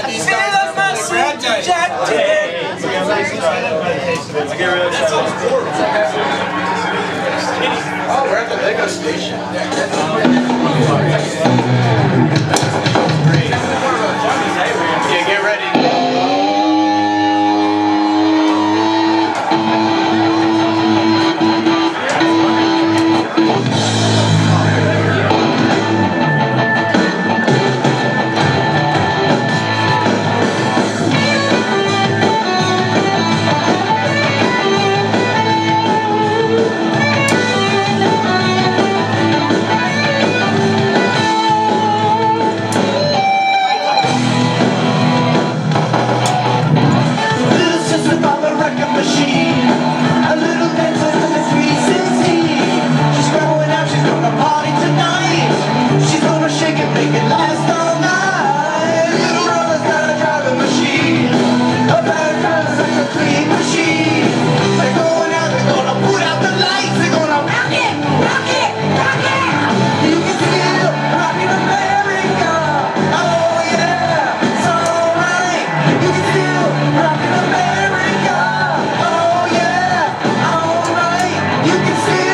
find these guys after they graduate. I get really excited. Oh, we're at the Lego station. you see.